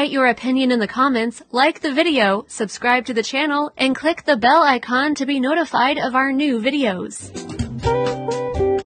Write your opinion in the comments, like the video, subscribe to the channel, and click the bell icon to be notified of our new videos.